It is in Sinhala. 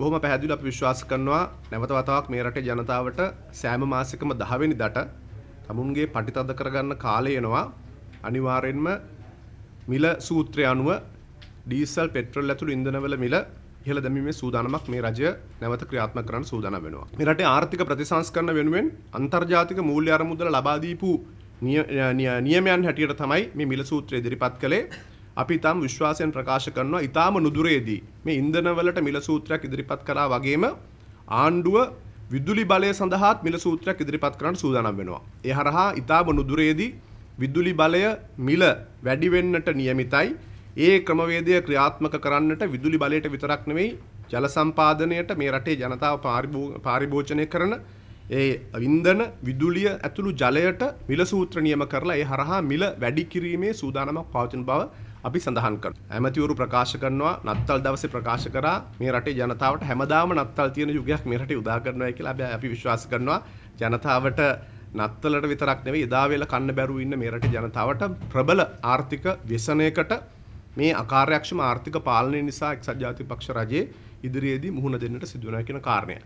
බොහොම පැහැදිලිව අපි විශ්වාස කරනවා නැවත වතාවක් මේ රටේ ජනතාවට සෑම මාසිකම 10 වෙනිදාට තමුන්ගේ පටිතද කරගන්න කාලය එනවා අනිවාර්යෙන්ම මිල සූත්‍රය අනුව ඩීසල් පෙට්‍රල් ඇතුළු ඉන්ධනවල මිල ඉහළ දැමීමේ සූදානමක් මේ රජය නැවත ක්‍රියාත්මක කරන්න සූදානම් වෙනවා. මේ රටේ ආර්ථික ප්‍රතිසංස්කරණ වෙනුවෙන් අන්තර්ජාතික මූල්‍ය අරමුදල ලබා දීපු නියමයන් හැටියට තමයි මේ මිල සූත්‍රය ඉදිරිපත් කළේ. අපි ඉතාම විශ්වාසයෙන් ප්‍රකාශ කරනවා ඉතාම නුදුරේදී මේ ඉන්ධනවලට මිල සූත්‍රයක් ඉදිරිපත් කරා වගේම ආණ්ඩුව විදුලි බලය සඳහාත් මිල සූත්‍රයක් ඉදිරිපත් කරන්න සූදානම් වෙනවා. ඒ හරහා ඉතාම නුදුරේදී විදුලි බලය මිල වැඩි වෙන්නට නියමිතයි. ඒ ක්‍රමවේදය ක්‍රියාත්මක කරන්නට විදුලි බලයට විතරක් නෙවෙයි ජල සම්පාදනයට මේ රටේ ජනතාව පාරිභෝජනය කරන ඒ ඉන්ධන විදුලිය ඇතුළු ජලයට මිල සූත්‍ර නියම කරලා ඒ හරහා මිල වැඩි කිරීමේ සූදානමක් පවතින බව අපි සඳහන් කරනවා. ඇමතිවරු ප්‍රකාශ කරනවා නත්තල් දවසේ ප්‍රකාශ කරා මේ රටේ ජනතාවට හැමදාම නත්තල් තියෙන යුගයක් මේ රටේ උදා කරනවා කියලා අපි විශ්වාස කරනවා. ජනතාවට නත්තලට විතරක් නෙවෙයි එදා වෙලා කන්න බැරුව ඉන්න මේ රටේ ජනතාවට ප්‍රබල ආර්ථික ව්‍යසනයකට මේ අකාර්යක්ෂම ආර්ථික පාලනය නිසා එක්සත් ජාතික පක්ෂ රජයේ ඉදිරියේදී මුහුණ දෙන්නට සිදු වෙනවා කියන කාරණය.